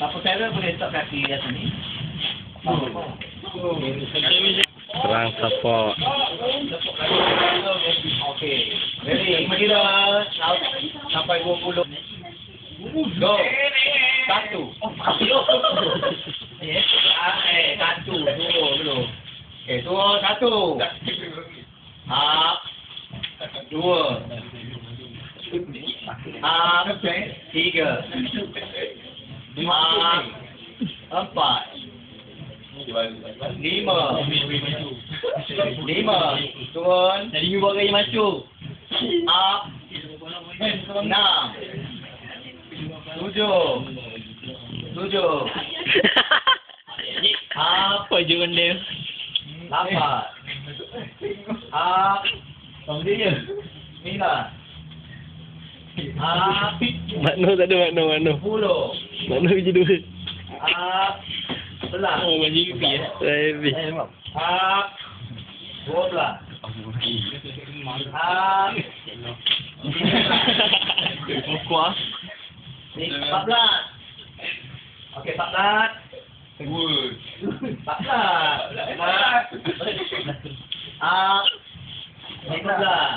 Apa cara boleh letak kaki ni? Perang support. Okey. Ready? Kira sampai 20. Go. Satu. Eh, satu. Dua dulu. Okey, dua, satu. Up. Dua. Up. Tiga. Up. Empat. Lima. Lima. Turun. Jadi you buat gaya macu. Up. Enam. Tujuh. Tujuh. Apa je benda? Lapan. Up. Dia. Sembilan. Makno tak ada makno, makno. Sepuluh. Makno je dua. Up. Sebelas. Oh, baju UP ya. Saya habis. Up. Dua belas. Up. Kuah. Empat belas. Okey, empat belas. Empat belas. Empat. Up. Lima belas.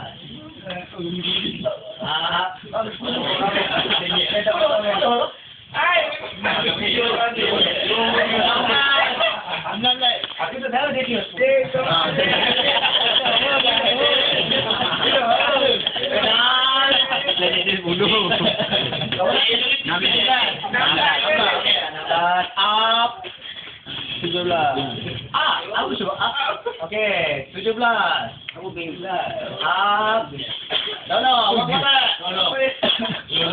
Up. Aku tak tahu dia dia. Jadi dia bunuh. Up. Tujuh belas. Ah, aku cuba up. Okey, tujuh belas. Aku bingung Up. No, no, apa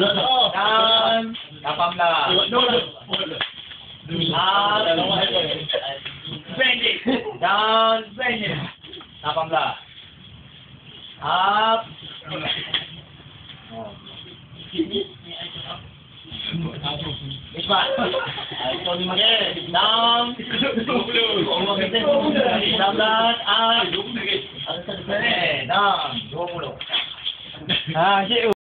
apa? No, no. Dan lapan belas. Up. Dan lapan belas. Up. Ismat. Itu lima ke? Enam. Dua kita. Enam belas. Ah.